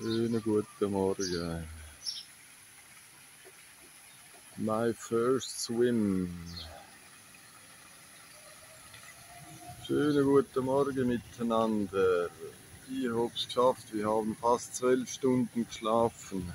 Schönen guten Morgen. My first swim. Schönen guten Morgen miteinander. Ich habe es geschafft. Wir haben fast zwölf Stunden geschlafen.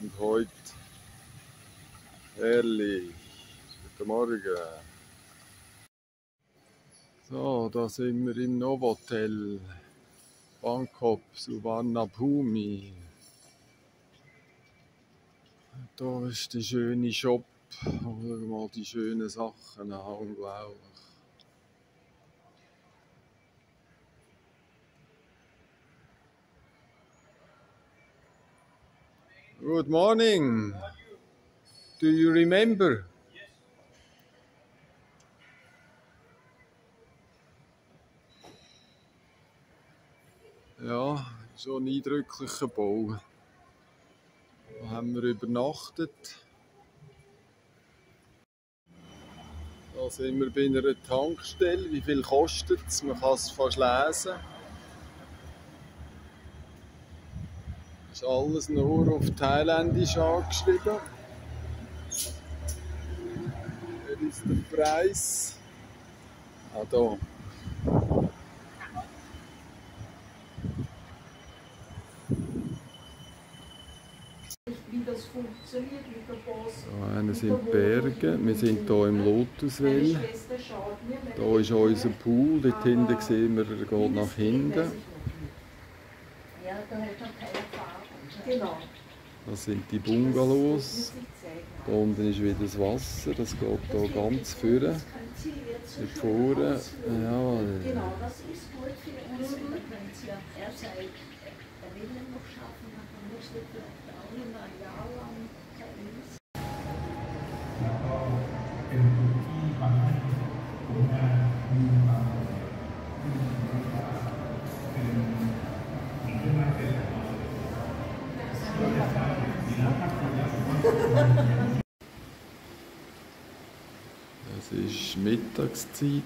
Und heute herrlich. Guten Morgen. So, da sind wir im Novotel. Bangkok, Suvarnabhumi. Da ist der schöne Shop. Schau mal die schönen Sachen an, unglaublich. Good morning. Do you remember? Ja, so ein eindrücklicher Bau. Da haben wir übernachtet. Da sind wir bei einer Tankstelle. Wie viel kostet es? Man kann es fast lesen. Ist alles nur auf Thailändisch angeschrieben. Hier ist der Preis. Ah, da. Da hinten sind Berge. Wir sind hier im Lotuswell. Wenn Hier ist unser Pool. Dort hinten sehen wir, er geht nach hinten. Ja, da hat er keine. Genau. Das sind die Bungalows. Muss. Da unten ist wieder das Wasser. Das geht hier ganz vorne. Dort schon vorne. Ja, Genau, das ist gut für uns. Können Sie ja ein Willen noch schaffen, dann musste vielleicht auch immer ein Jahr lang es ist Mittagszeit.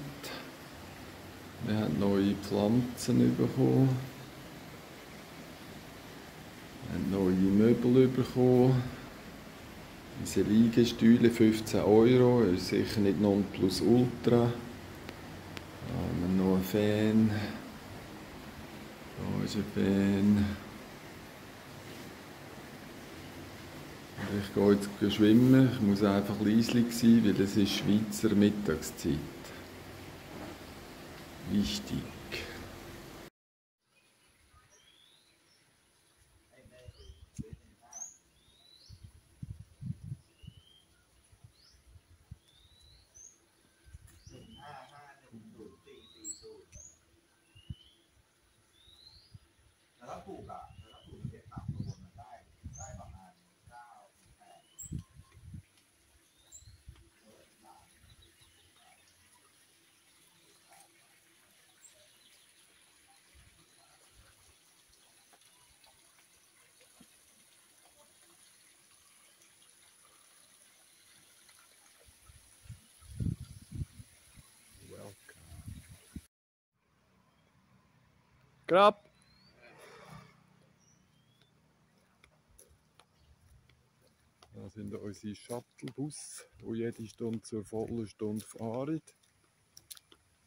Wir haben neue Pflanzen bekommen. Wir haben neue Möbel bekommen. Diese Liegestühle 15 Euro, ist sicher nicht Nonplusultra. Da haben wir noch einen Fan. Da ist ein Fan. Ich gehe jetzt schwimmen. Ich muss einfach leislich sein, weil es ist Schweizer Mittagszeit. Wichtig. ูกอะถ้าถูกเด็ดต่ำกระบนมันได้ ได้ประมาณเก้าแปดครับ sind unsere Shuttlebus, die jede Stunde zur vollen Stunde fahren.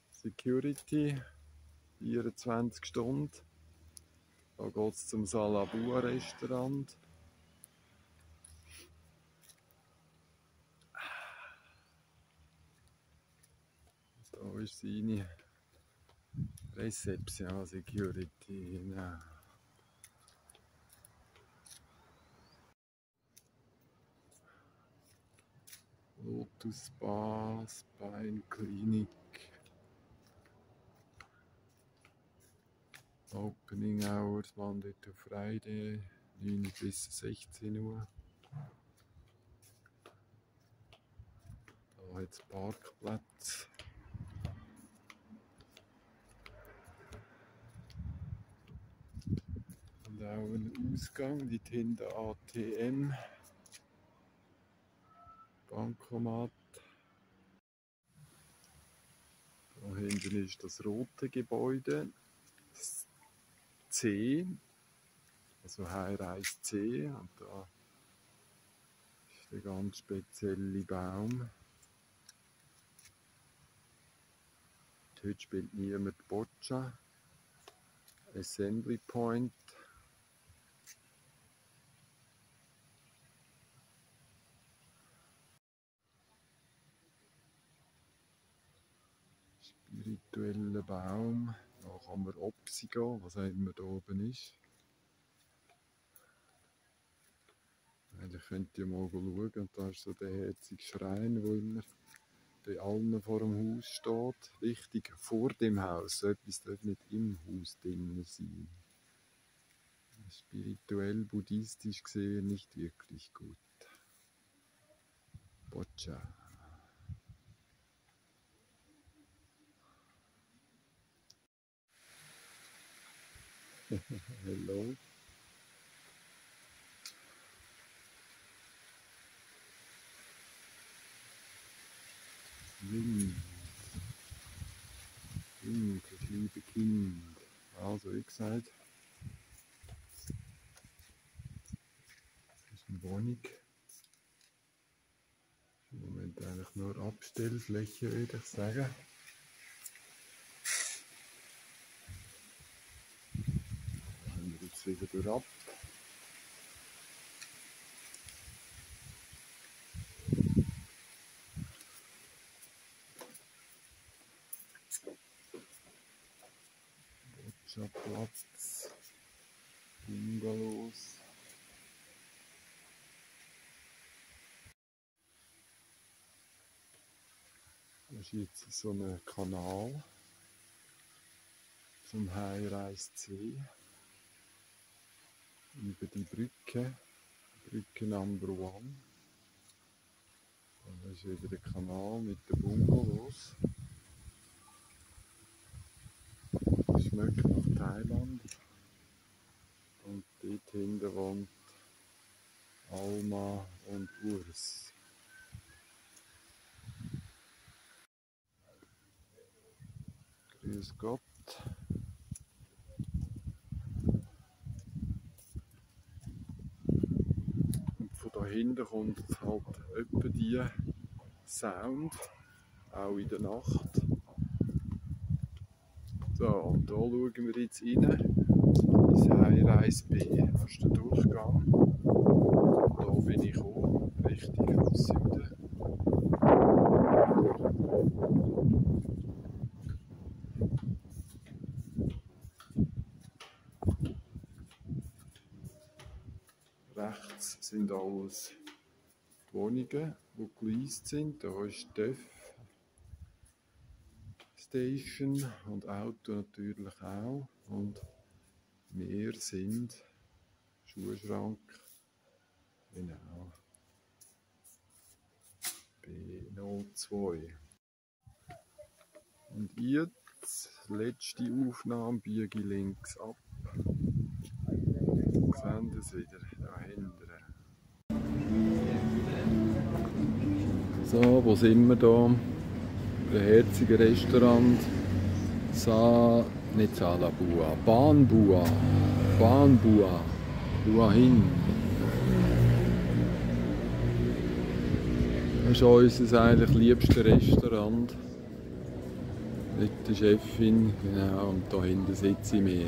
Security, 24 Stunden. Da geht es zum Salabua Restaurant. Da ist seine Rezeption Security. Genau. Lotus Spa, Spine Clinic. Opening hours Monday to Friday, 9 bis 16 Uhr. Da es Parkplatz. Und auch ein Ausgang, die hinten ATM. Bankomat. Da hinten ist das rote Gebäude. Das C. also High-Rise C. Und da ist der ganz spezielle Baum. Heute spielt niemand Boccia. Assembly Point. Spiritueller Baum. Da kann man Opsi gehen, was auch immer da oben ist. Eigentlich könnt ihr mal schauen. Und da ist so der herzige Schrein, der immer bei allen vor dem Haus steht. Richtig vor dem Haus. So etwas darf nicht im Haus drin sein. Spirituell, buddhistisch gesehen nicht wirklich gut. Boccia. Hello. Wind. Wind, das liebe Kind. Also, wie gesagt, das ist eine Wohnung. Im Moment eigentlich nur Abstellfläche, würde ich sagen. Da haben wir jetzt wieder. Platz, Bungalows. Das ist jetzt so ein Kanal zum High-Rise See über die Brücke, Brücke Number One. Und das ist wieder der Kanal mit den Bungalows. schmeckt nach Thailand. Und dort hinten wohnt Alma und Urs. Grüß Gott. Und von da hinten kommt halt etwa die Sound, auch in der Nacht. So, und da schauen wir jetzt rein ins Heimreise B. Das ist der Durchgang. Da bin ich auch, Richtung Süden. Rechts sind alles Wohnungen, die geleast sind. Da ist TÜV Station und Auto natürlich auch. Und wir sind Schuhschrank. Genau. B02. Und jetzt, letzte Aufnahme, biege ich links ab. Sehen Sie wieder. So, wo sind wir da? ein herziges Restaurant. Sa, nicht Salabua, Bahnbua. Bahnbua. Bua hin. Das ist unser eigentlich liebstes Restaurant. Mit der Chefin, genau, und da hinten sitze ich mir.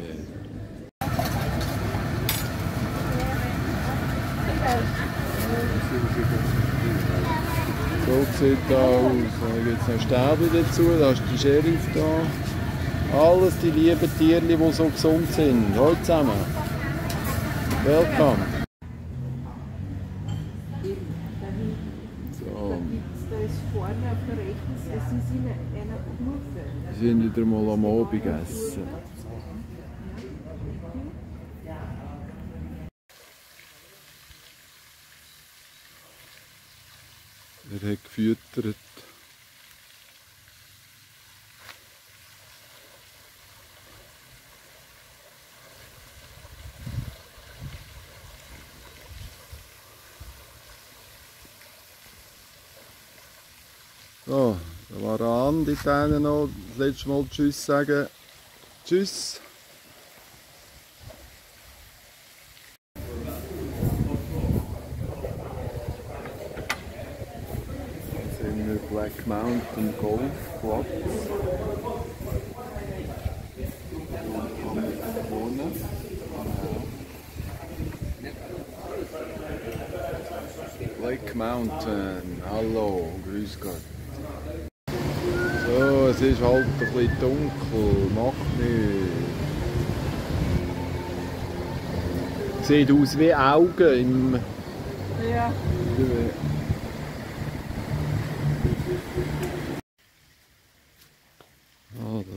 So sieht das aus. Da gibt es noch Stäbe dazu, da ist der Sheriff da. Alles die lieben Tiere, die so gesund sind. Hallo zusammen. Willkommen. So. Wir sind wieder mal am Abendessen. Er hat gefüttert. So, da war an, die Täne noch das letzte Mal Tschüss sagen. Tschüss. Black Mountain kann man wohnen. Black Mountain, hallo, grüß Gott. So, es ist halt ein bisschen dunkel, macht nichts. Sieht aus wie Augen im... Ja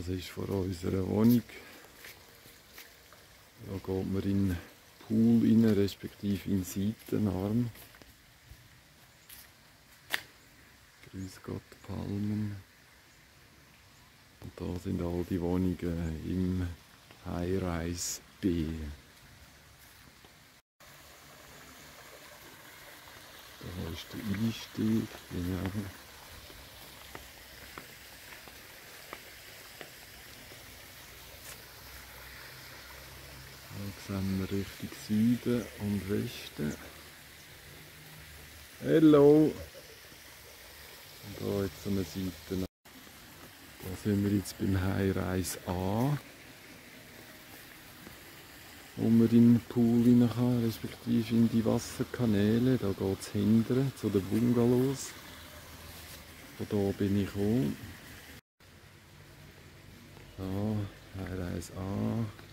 das ist vor unserer Wohnung. Da geht man in den Pool rein, respektive in den Seitenarm. Grüß Gott, Palmen. Und da sind all die Wohnungen im High-Rise B. Da ist der Einstieg, genau. Da sehen wir Richtung Süden und Westen. Hallo! Und da jetzt an der Seite. Da sind wir jetzt beim High-Rise A. Wo man in den Pool rein kann, respektive in die Wasserkanäle. Da geht es hinten zu den Bungalows. Von da bin ich gekommen. Da, High-Rise A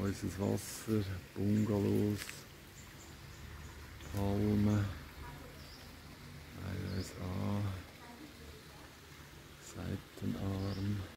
unser Wasser, Bungalows, Palmen, ISA, Seitenarm.